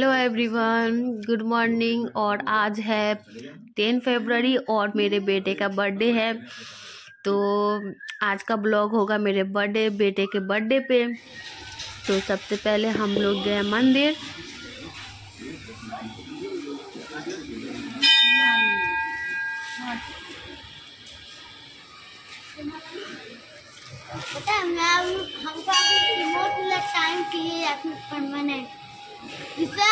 Hello everyone, good morning और आज है टेन फरवरी और मेरे बेटे का बर्थडे है। तो आज का ब्लॉग होगा मेरे बर्थडे, बेटे के बर्थडे पे। तो सबसे पहले हम लोग गए मंदिर। हमको टाइम या फिर परमानेंट जिससे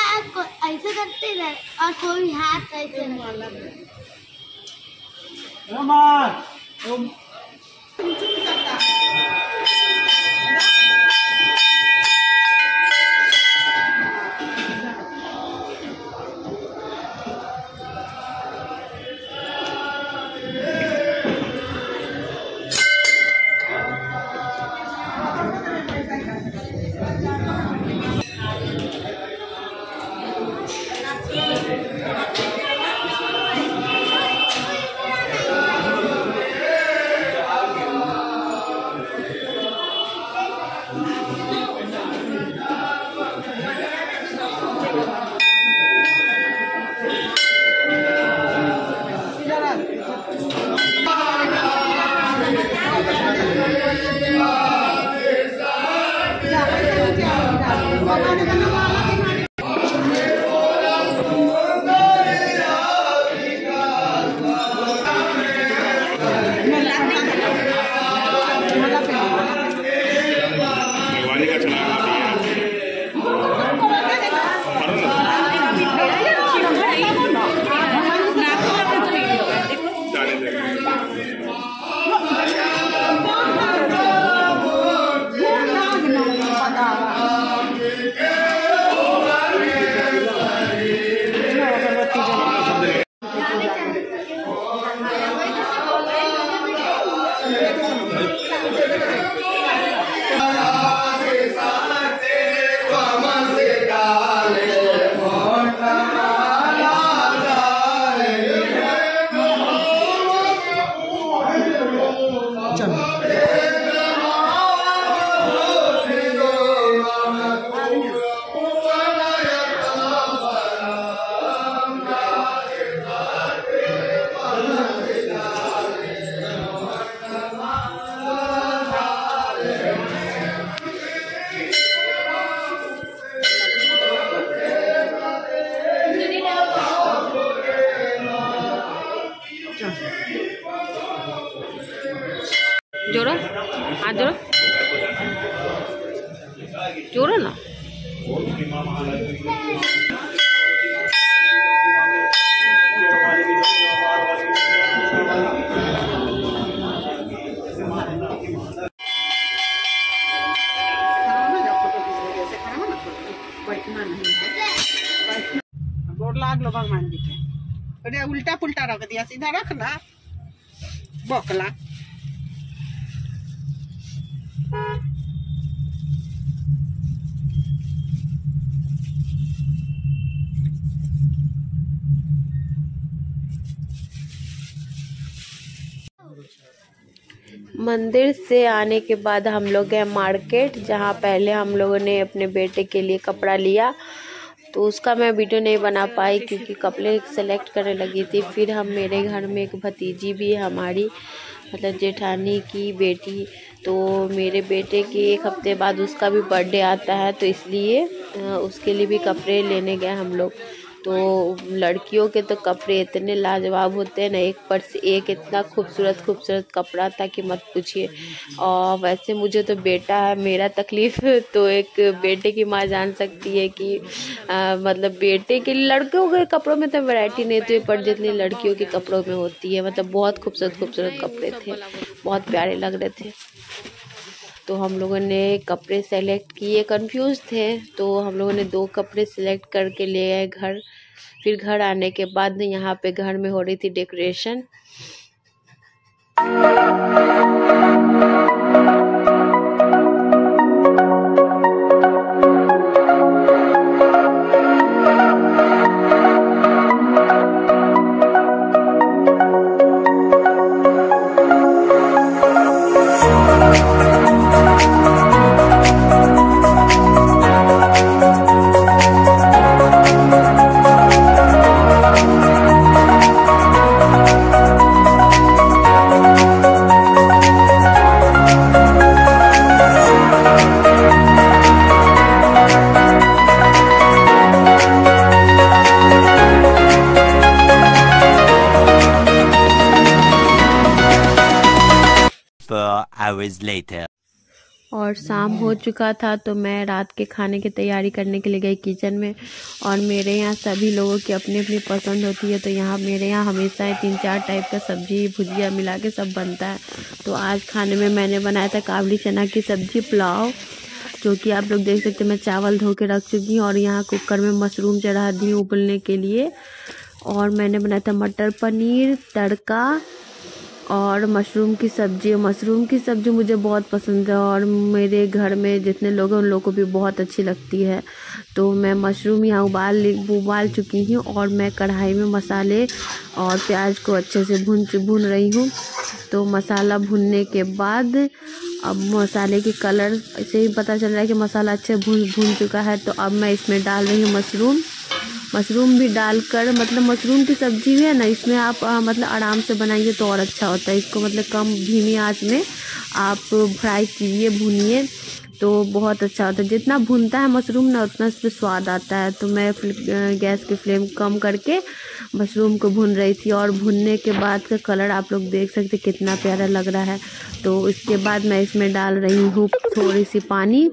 ऐसे करते रहे और कोई हाथ ऐसे सीधा रख ना बकला मंदिर से आने के बाद हम लोग गए मार्केट, जहाँ पहले हम लोगों ने अपने बेटे के लिए कपड़ा लिया। तो उसका मैं वीडियो नहीं बना पाई क्योंकि कपड़े सेलेक्ट करने लगी थी। फिर हम मेरे घर में एक भतीजी भी हमारी मतलब जेठानी की बेटी। तो मेरे बेटे के एक हफ़्ते बाद उसका भी बर्थडे आता है तो इसलिए उसके लिए भी कपड़े लेने गए हम लोग। तो लड़कियों के तो कपड़े इतने लाजवाब होते हैं ना एक पर से एक इतना खूबसूरत खूबसूरत कपड़ा था कि मत पूछिए। और वैसे मुझे तो बेटा है मेरा तकलीफ़ तो एक बेटे की माँ जान सकती है कि आ, मतलब बेटे के लड़कों के कपड़ों में तो वैरायटी नहीं थी पर जितनी लड़कियों के कपड़ों में होती है मतलब बहुत खूबसूरत खूबसूरत कपड़े थे बहुत प्यारे लग रहे थे। तो हम लोगों ने कपड़े सेलेक्ट किए कंफ्यूज थे तो हम लोगों ने दो कपड़े सेलेक्ट करके ले आए घर। फिर घर आने के बाद यहाँ पे घर में हो रही थी डेकोरेशन hours later. और शाम हो चुका था तो मैं रात के खाने की तैयारी करने के लिए गई किचन में। और मेरे यहाँ सभी लोगों की अपनी अपनी पसंद होती है तो यहाँ मेरे यहाँ हमेशा तीन चार टाइप का सब्ज़ी, भुजिया मिला के सब बनता है। तो आज खाने में मैंने बनाया था काबली चना की सब्ज़ी पुलाव, जो कि आप लोग देख सकते हैं मैं चावल धो के रख चुकी हूँ और यहाँ कुकर में मशरूम चढ़ा दी उबलने के लिए। और मैंने बनाया था मटर पनीर, तड़का और मशरूम की सब्ज़ी, मशरूम की सब्ज़ी मुझे बहुत पसंद है और मेरे घर में जितने लोग हैं उन लोगों को भी बहुत अच्छी लगती है। तो मैं मशरूम यहाँ उबाल उबाल चुकी हूँ और मैं कढ़ाई में मसाले और प्याज को अच्छे से भून भून रही हूँ। तो मसाला भूनने के बाद अब मसाले के कलर से ही पता चल रहा है कि मसाला अच्छे भून भून चुका है। तो अब मैं इसमें डाल रही हूँ मशरूम। मशरूम भी डालकर मतलब मशरूम की सब्ज़ी भी है ना इसमें आप आ, मतलब आराम से बनाइए तो और अच्छा होता है। इसको मतलब कम धीमी आँच में आप फ्राई कीजिए भूनिए तो बहुत अच्छा होता है। जितना भूनता है मशरूम ना उतना इस पर स्वाद आता है। तो मैं गैस की फ्लेम कम करके मशरूम को भून रही थी और भूनने के बाद का कलर आप लोग देख सकते कितना प्यारा लग रहा है। तो इसके बाद मैं इसमें डाल रही हूँ थोड़ी सी पानी।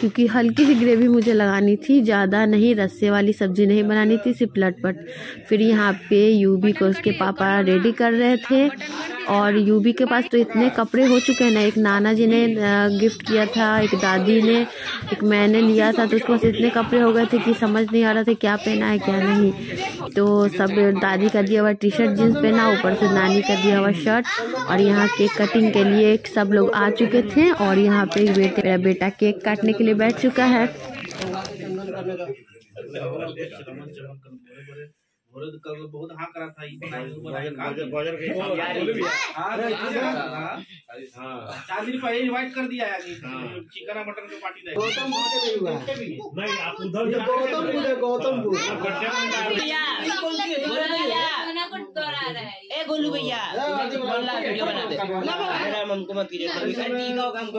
क्योंकि हल्की सी ग्रेवी मुझे लगानी थी, ज़्यादा नहीं, रस्से वाली सब्ज़ी नहीं बनानी थी, सिर्फ़ लटपट। फिर यहाँ पे यूबी को उसके पापा रेडी कर रहे थे, और यूबी के पास तो इतने कपड़े हो चुके हैं ना, एक नाना जी ने गिफ्ट किया था, एक दादी ने, एक मैंने लिया था तो उसके पास इतने कपड़े हो गए थे कि समझ नहीं आ रहा था क्या पहना है, क्या नहीं। तो सब दादी का दिया हुआ टी शर्ट जीन्स पहना, ऊपर से नानी का दिया हुआ शर्ट और यहाँ केक कटिंग के लिए सब लोग आ चुके थे, और यहाँ पे बेटे, बेटा केक काटने के लिए बैठ चुका है। कल बहुत हाँ करा था ये चार दिन पहले इनवाइट कर दिया है चिकन मटन की पार्टी नहीं आप उधर गौतम बुद्ध गौतम बुद्ध ए गोलू भैया वीडियो बना दे मेरा हमको मत कीजिए टीका होगा हमको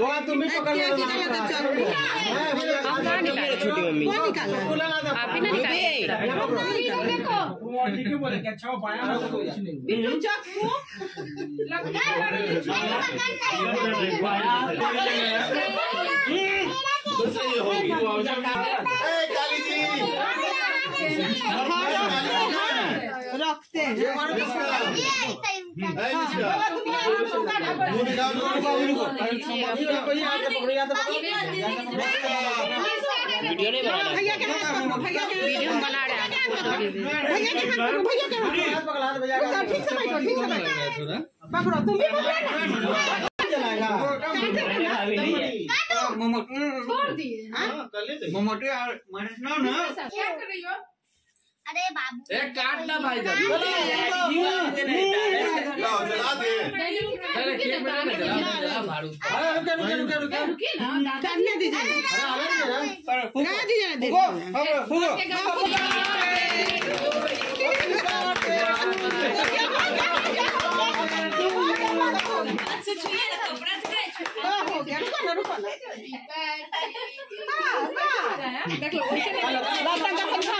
हाथ से तुम्हें पकड़ छोटी मम्मी। अच्छा हो पाया हैं वीडियो नहीं। बना भैया के हाथ पकड़ो भैया के वीडियो बना रहे भैया के हाथ पकड़ो भैया के पकड़ो ठीक से बैठो ठीक से बैठो पकड़ो तुम भी पकड़ो अरे बाबू काटना भाई करने दीजिए रहने दीजिए दे हो गया रुको ना रुको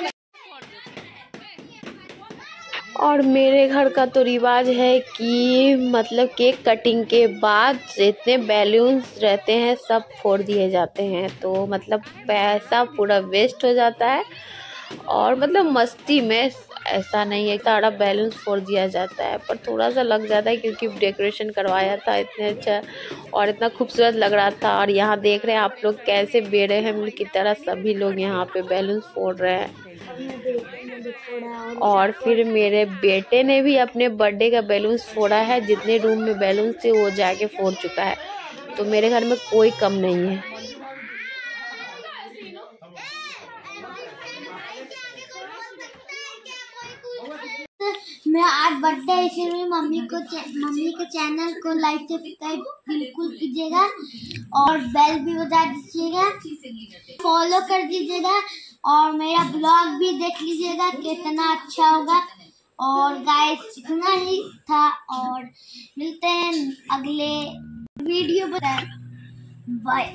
ना और मेरे घर का तो रिवाज है कि मतलब केक कटिंग के बाद जितने बैलून्स रहते हैं, सब फोड़ दिए जाते हैं। तो मतलब पैसा पूरा वेस्ट हो जाता है और मतलब मस्ती में ऐसा नहीं है सारा बैलून्स फोड़ दिया जाता है, पर थोड़ा सा लग जाता है क्योंकि डेकोरेशन करवाया था इतने अच्छा और इतना खूबसूरत लग रहा था। और यहाँ देख रहे हैं आप लोग कैसे बेड़े हैं की तरह सभी लोग यहाँ पे बैलून्स फोड़ रहे हैं। और फिर मेरे बेटे ने भी अपने बर्थडे का बैलून्स फोड़ा है। जितने रूम में बैलून्स थे, वो जाके फोड़ चुका है। तो मेरे घर में कोई कम नहीं है। मेरा आज बर्थडे है इसलिए मम्मी को मम्मी के चैनल को लाइक सब्सक्राइब बिल्कुल कीजिएगा और बेल भी बजा दीजिएगा। फॉलो कर दीजिएगा। और मेरा ब्लॉग भी देख लीजिएगा, कितना अच्छा होगा। और गाइस इतना ही था। और मिलते हैं अगले वीडियो पर। बाय